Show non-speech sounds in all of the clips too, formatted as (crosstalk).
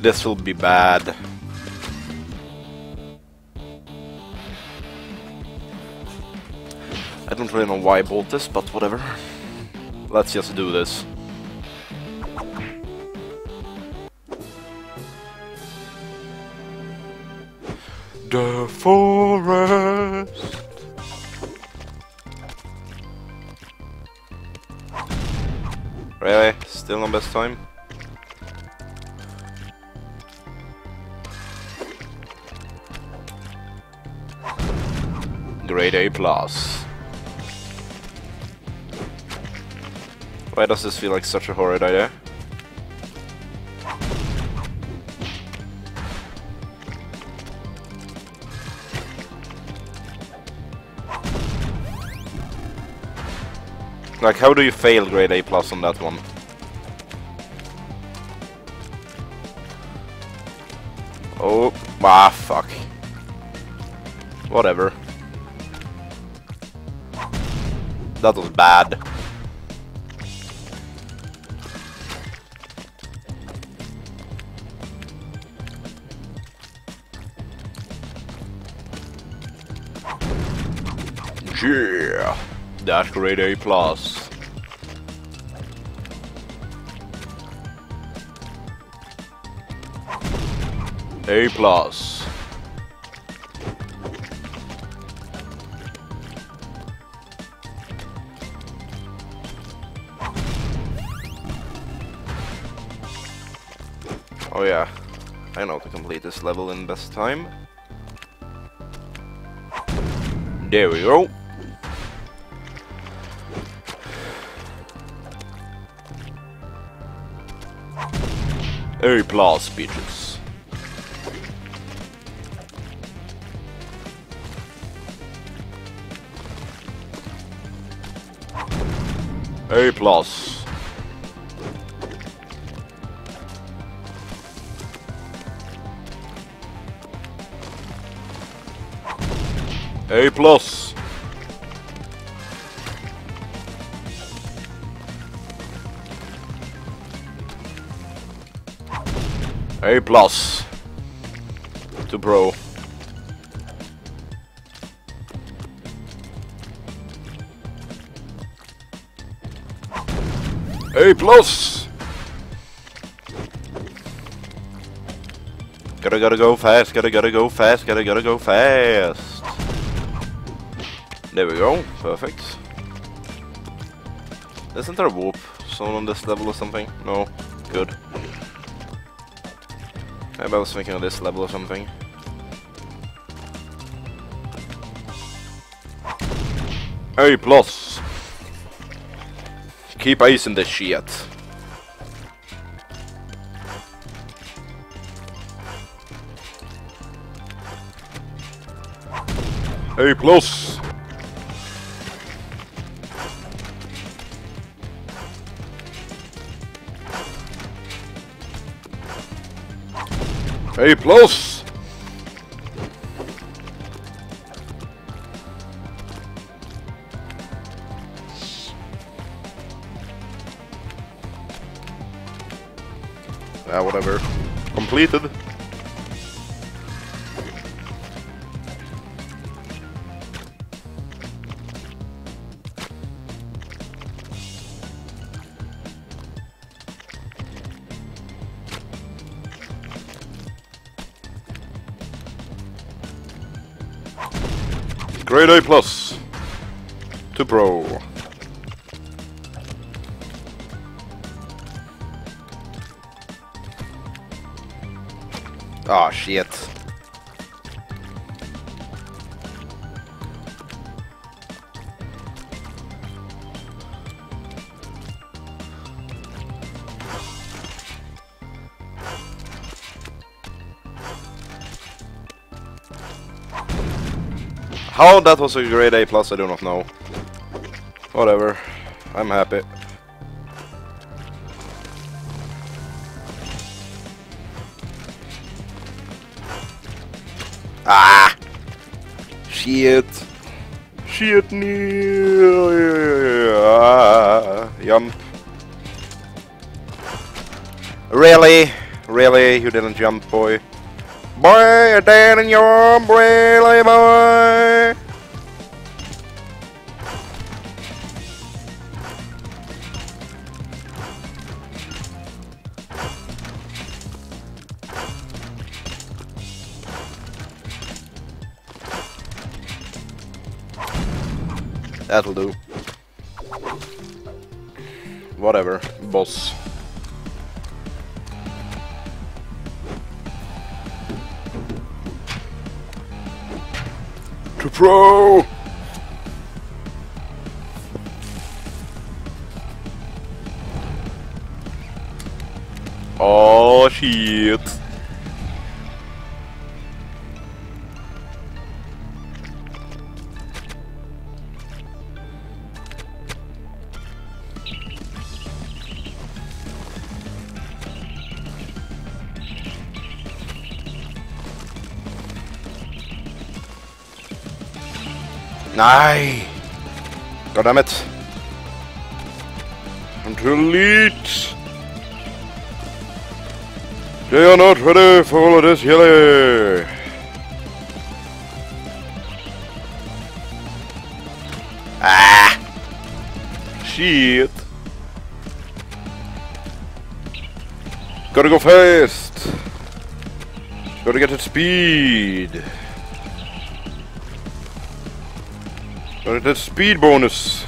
This will be bad. I don't really know why I bought this, but whatever. Let's just do this. The forest. Really? Still on best time? Grade A plus. Why does this feel like such a horrid idea? Like, how do you fail grade A plus on that one? Oh, ah, fuck. Whatever. That was bad. Yeah, that's grade A plus. A plus. Oh yeah, I know to complete this level in best time. There we go. A plus, bitches. A plus. A plus. A plus. To bro. A plus. Gotta gotta go fast, gotta gotta go fast, gotta gotta go fast. There we go, perfect. Isn't there a warp zone on this level or something? No, good. Maybe I was thinking of this level or something. A plus. Keep icing this shit. A plus. A plus. Ah, whatever. Completed. Grade A plus. To pro. Ah, shit. How that was a grade A plus, I do not know. Whatever. I'm happy. Ah! Shit! Shit! Me! Ah, jump. Really? Really? You didn't jump, boy? Boy, you're dead in your really, boy! That'll do. Whatever, boss. Pro! Oh shit! Nej! Goddammit! I'm too! They are not ready for all of this yellow! Ah! Shit! Gotta go fast! Gotta get at speed! Gotta get speed bonus!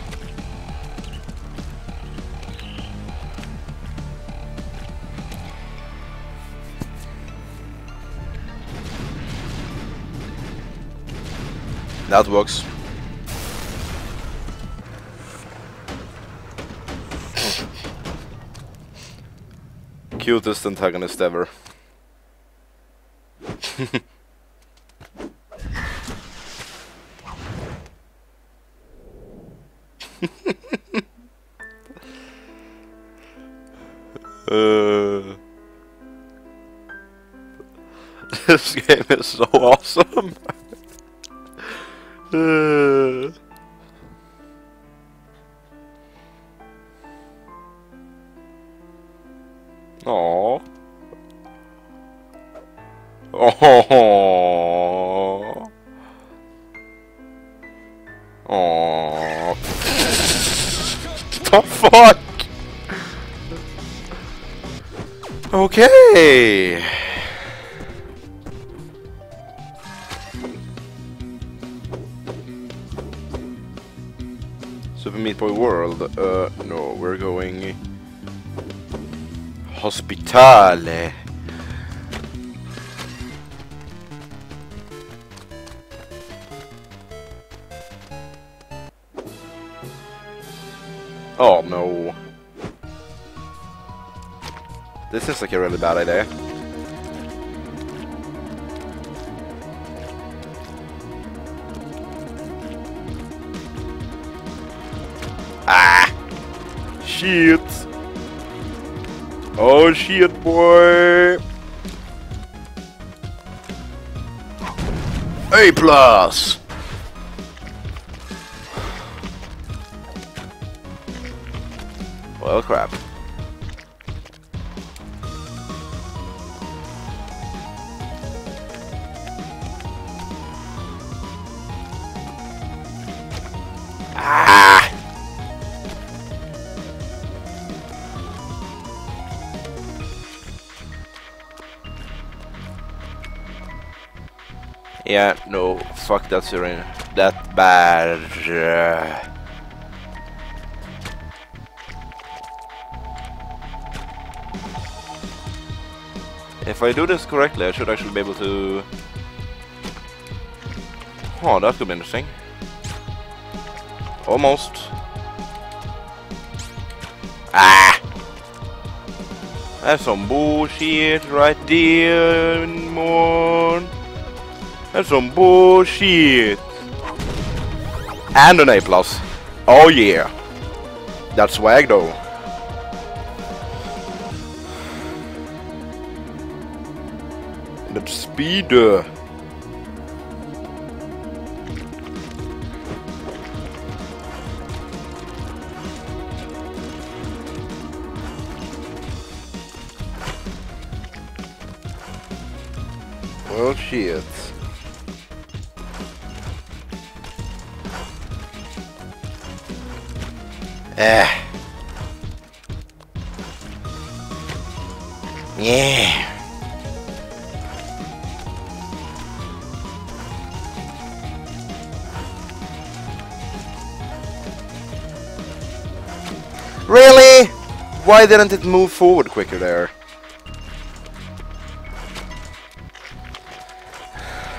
That works. Cutest antagonist ever. (laughs) game is so awesome. (laughs) uh, Aww. Aww. Aww. the fuck? Okay. Meat Boy World. Uh, no, we're going Hospitale. Oh no. This is like a really bad idea. Shit! Oh shit, boy! A plus! Well, crap. Yeah, no, fuck that Serena. That bad. uh, If I do this correctly, I should actually be able to... Oh, that could be interesting. Almost. Ah! That's some bullshit right there, mon. That's some bullshit. And an A plus. Oh yeah. That's swag though. That's speed. Well, shit. Eh. Yeah. Really? Why didn't it move forward quicker there? (sighs)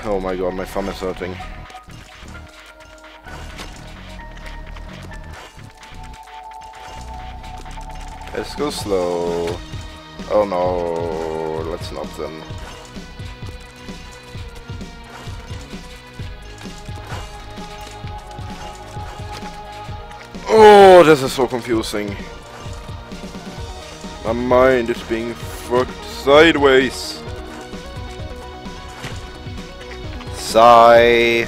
Oh my god, my thumb is hurting. Let's go slow. Oh no, let's not then. Oh, this is so confusing. My mind is being fucked sideways. Sigh.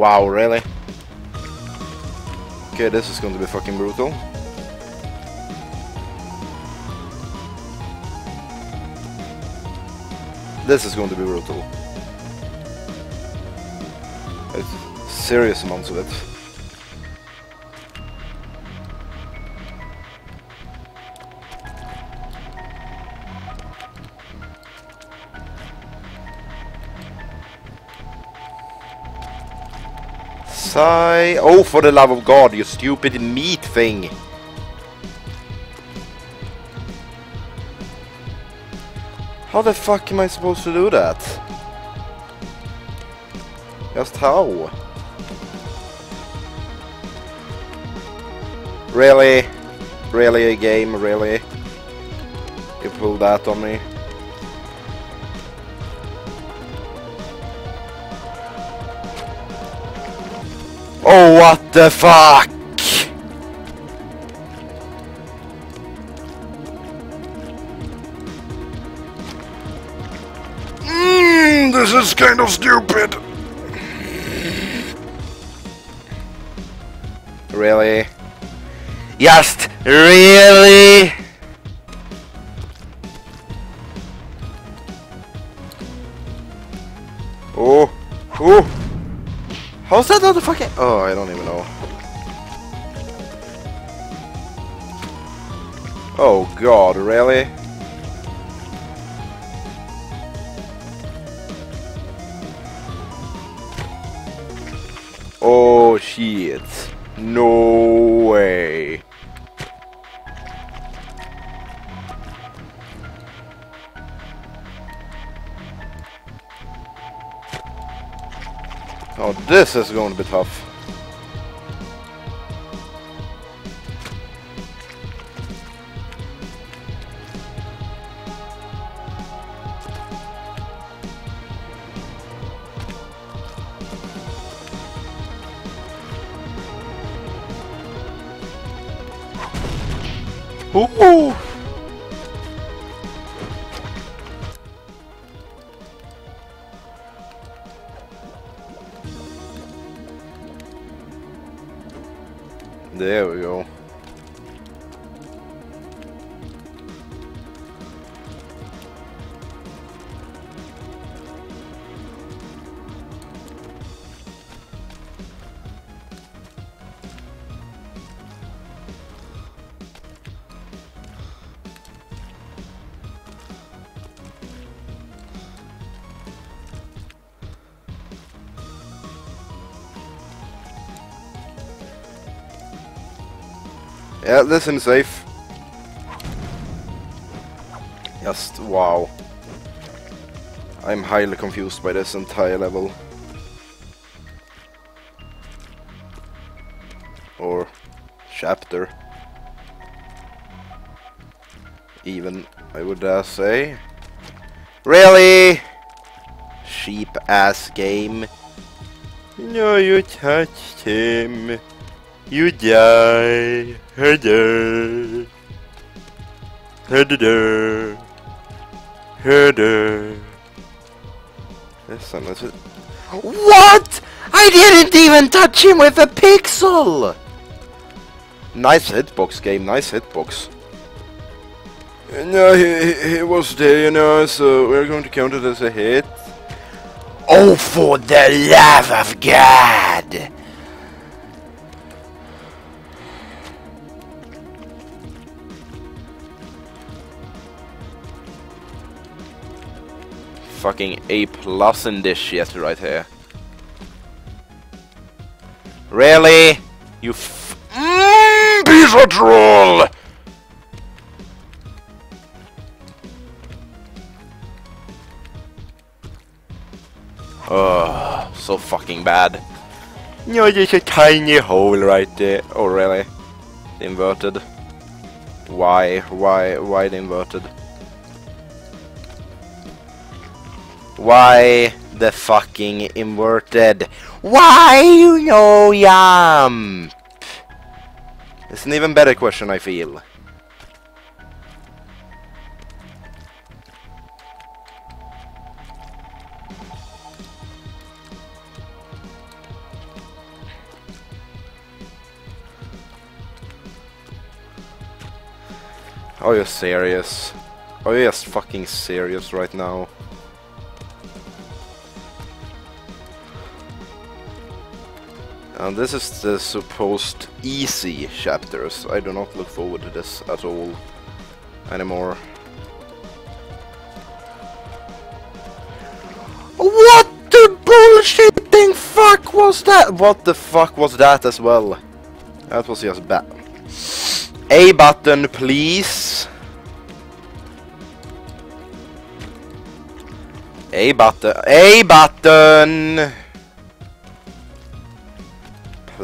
Wow, really? Okay, this is going to be fucking brutal. This is going to be brutal. It's serious amounts of it. Oh, for the love of God, you stupid meat thing. How the fuck am I supposed to do that? Just how? Really? Really a game, really? You pulled that on me? What the fuck? Mm, this is kind of stupid. Really? Just really? Oh, oh. How's that not the fucking... Oh, I don't even know. Oh god, really? Oh shit. No way. Oh, this is going to be tough. Ooh. Yeah, listen safe. Just wow. I'm highly confused by this entire level. Or chapter. even, I would dare say. Really? Sheep ass game. No, you touched him. You die. Herder. Herder. Herder. Listen, that's it. What? I didn't even touch him with a pixel! Nice hitbox game, nice hitbox. No, he, he, he was there, you know, so we're going to count it as a hit. Oh, for the love of God! Fucking A plus in this shit right here. Really? You f- mm, piece of troll! Oh, so fucking bad. No, there's a tiny hole right there. Oh, really? Inverted. Why? Why? Why the inverted? Why the fucking inverted? Why you know yum? It's an even better question, I feel. Are you serious? Are you just fucking serious right now? And this is the supposed easy chapters. I do not look forward to this at all anymore. What the bullshitting fuck was that? What the fuck was that as well? That was just bad. A button, please. A button. A button!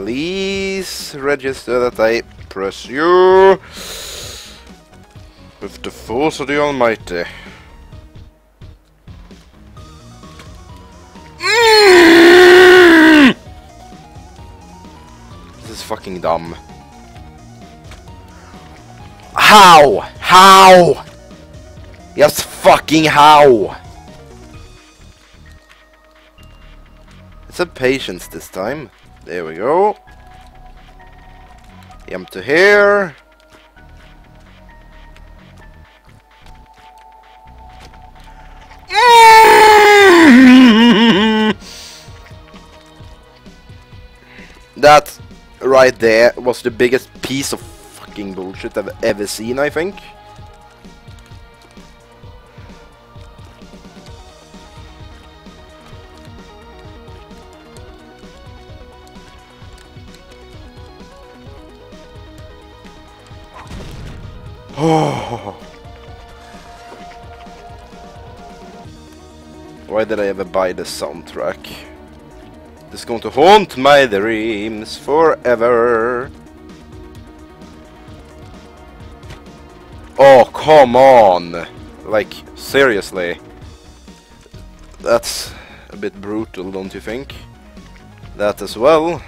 Please register that I press you with the force of the Almighty. Mm. This is fucking dumb. How? How? Yes, fucking how? It's a patience this time. There we go. Jump to here. (laughs) that right there was the biggest piece of fucking bullshit I've ever seen, I think. (sighs) Why did I ever buy the soundtrack? Is going to haunt my dreams forever. Oh, come on! Like, seriously. That's a bit brutal, don't you think? That as well.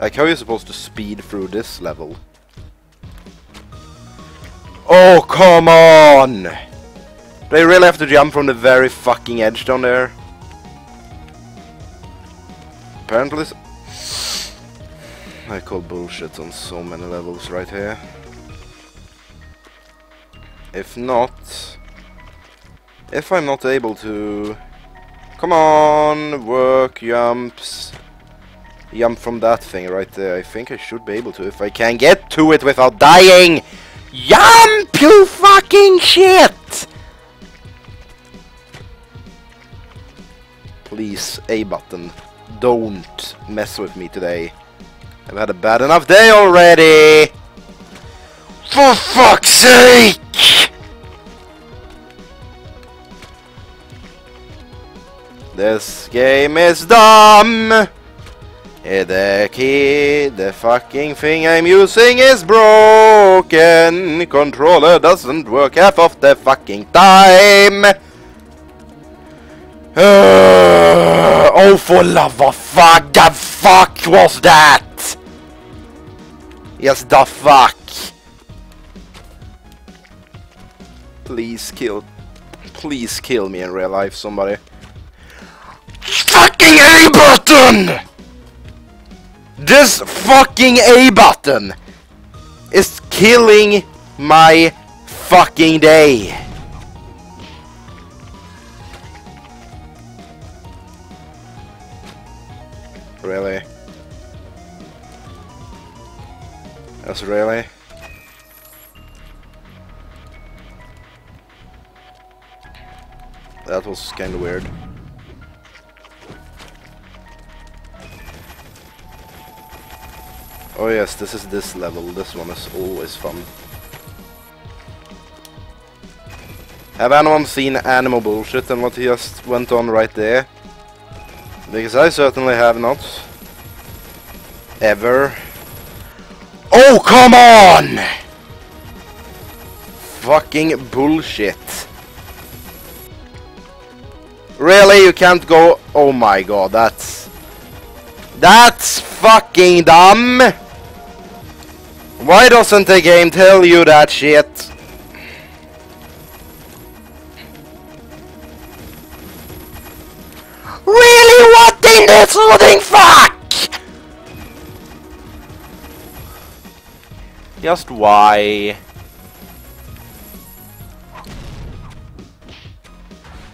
Like, how are you supposed to speed through this level? Oh, come on! They really have to jump from the very fucking edge down there? Apparently... I call bullshit on so many levels right here. If not... If I'm not able to... Come on, work, jumps... Jump from that thing right there. I think I should be able to if I can get to it without dying. Jump, you fucking shit! Please, A button. Don't mess with me today. I've had a bad enough day already! For fuck's sake! This game is dumb! Eh, The key, the fucking thing I'm using is broken. Controller doesn't work half of the fucking time. (sighs) Oh, for love of fuck, the fuck was that? Yes, the fuck. Please kill, please kill me in real life, somebody. Fucking A button! This fucking A button is killing my fucking day. Really? That's really? That was kinda weird. Oh yes, this is this level. This one is always fun. Have anyone seen Animal Bullshit and what he just went on right there? Because I certainly have not. Ever. Oh, come on! Fucking bullshit. Really? You can't go... Oh my god, that's... That's fucking dumb! Why doesn't the game tell you that shit? Really? What in this living fuck? Just why?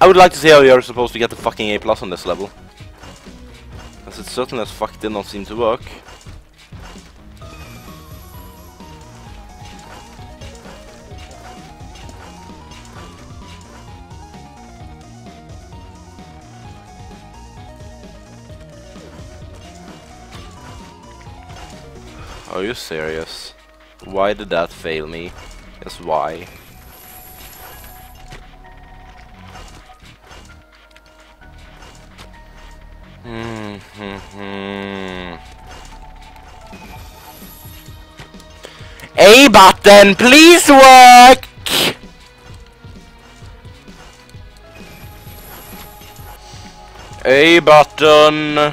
I would like to see how you're supposed to get the fucking A plus on this level. As it certainly as fuck did not seem to work. Are you serious? Why did that fail me? Yes, why? A button, please work! A button.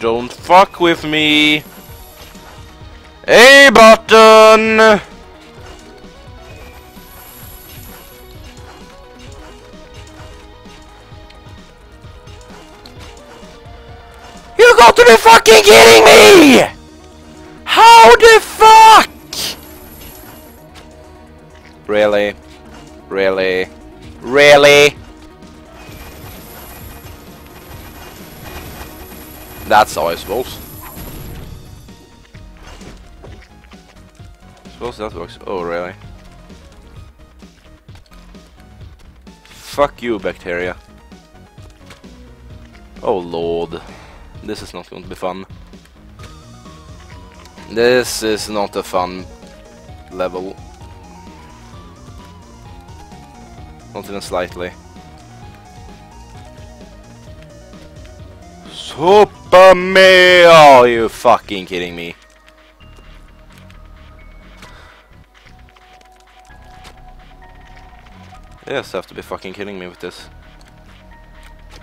Don't fuck with me. A button! You got to be fucking kidding me! How the fuck? Really? Really? Really? That's how I suppose. Oh, really? Fuck you, bacteria. Oh lord. This is not going to be fun. This is not a fun level. Not even slightly. Super me! Are you fucking kidding me? Yes, have to be fucking kidding me with this.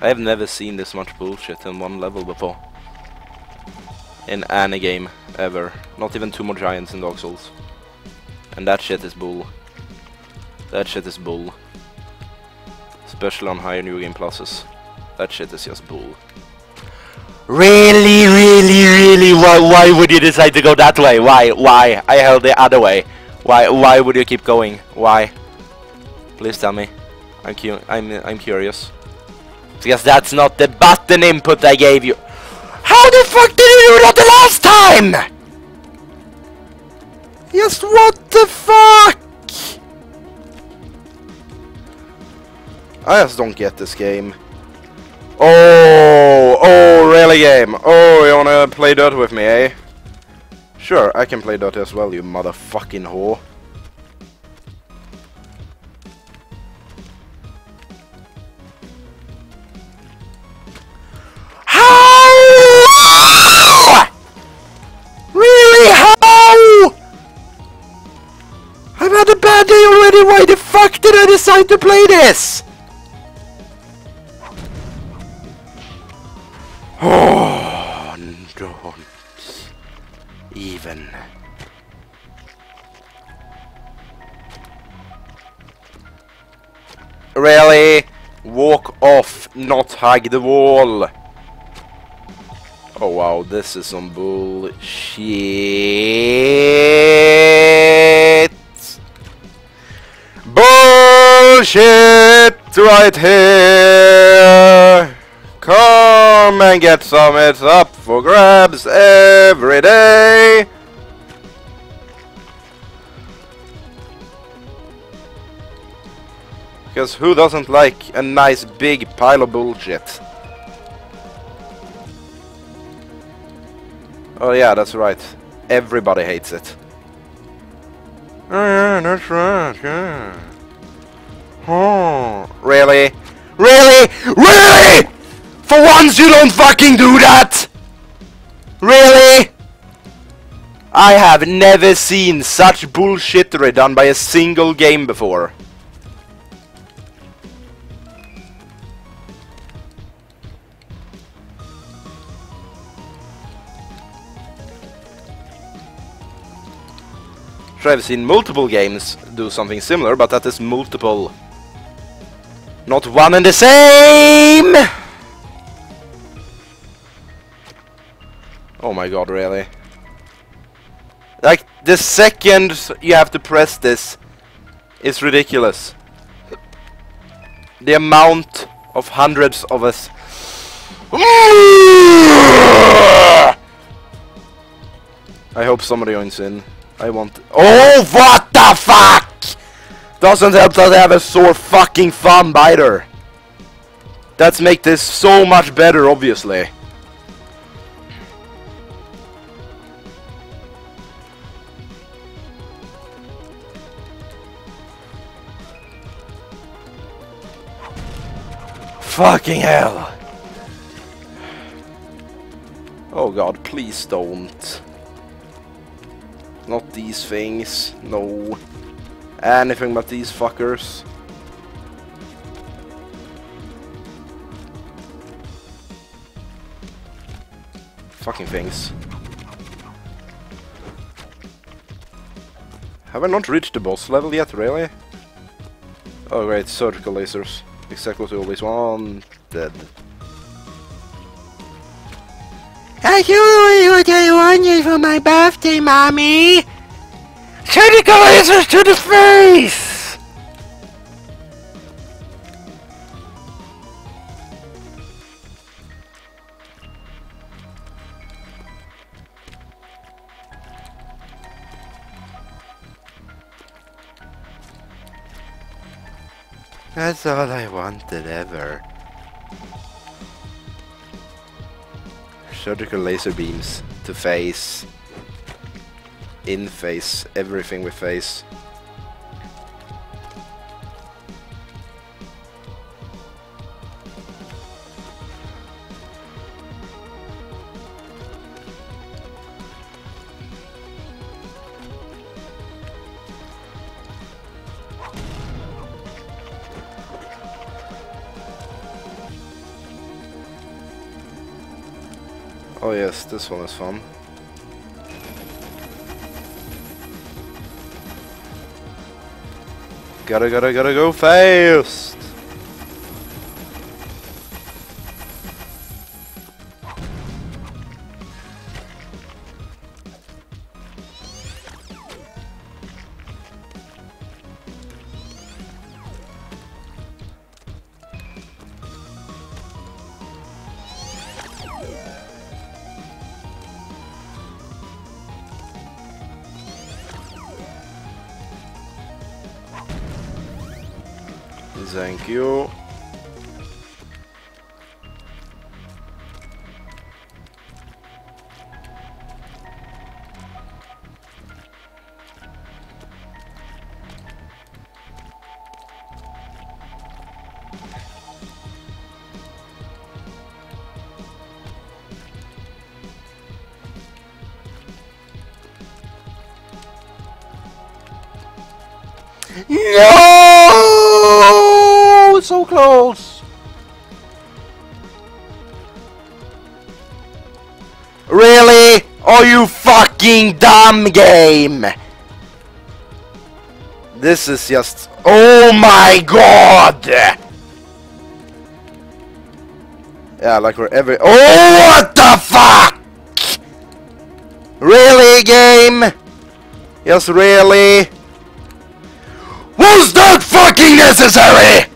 I have never seen this much bullshit in one level before. In any game, ever. Not even two more giants in Dark Souls. And that shit is bull. That shit is bull. Especially on higher New Game Pluses. That shit is just bull. Really, really, really, why, why would you decide to go that way? Why, why? I held the other way. Why, why would you keep going? Why? Please tell me. I'm cu I'm I'm curious. Because that's not the button input I gave you. How the fuck did you do that the last time? Yes, what the fuck? I just don't get this game. Oh, oh, really game? Oh, you wanna play dirt with me, eh? Sure, I can play dirt as well, you motherfucking whore. Decide to play this? Oh, (sighs) don't even. Really? Walk off, not hug the wall. Oh wow, this is some bullshit. Bullshit right here. Come and get some, it's up for grabs every day. Because who doesn't like a nice big pile of bullshit? Oh yeah, that's right. Everybody hates it. Oh yeah, that's right, yeah. Oh, really? Really? Really? For once you don't fucking do that! Really? I have never seen such bullshittery done by a single game before. I've seen multiple games do something similar, but that is multiple. Not one and the same! Oh my god, really? Like, the second you have to press this is ridiculous. The amount of hundreds of us. I hope somebody joins in. I want. Oh, what the fuck! Doesn't help that I have a sore fucking thumb either. That's make this so much better, obviously. Fucking hell. Oh god, please don't. Not these things. No. Anything but these fuckers. Fucking things. Have I not reached the boss level yet, really? Oh great, surgical lasers. Exactly what we always wanted. I you what I wanted for my birthday, Mommy! Surgical lasers to the face! That's all I wanted ever. Surgical laser beams to face. In face. Everything we face. Oh yes, this one is fun. Gotta, gotta, gotta go fast! No! So close! Really? Are you fucking dumb game? This is just... Oh my god! Yeah, like we're every... Oh, what the fuck? Really, game? Yes, really? Was that fucking necessary?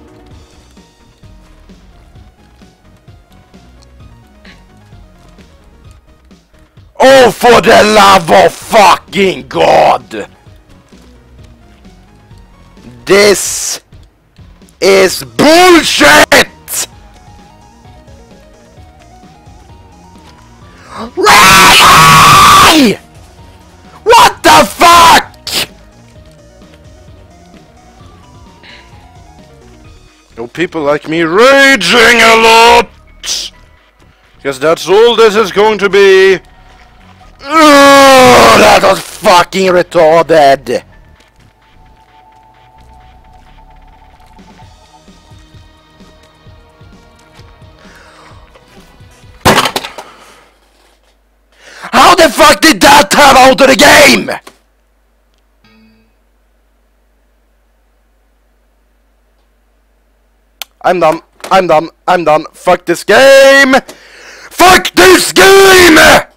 Oh, for the love of fucking God! This is bullshit! Really? What the fuck? No people like me raging a lot! Because that's all this is going to be. Ugh, that was fucking retarded! How the fuck did that turn out of the game? I'm done. I'm done. I'm done. Fuck this game. Fuck this game!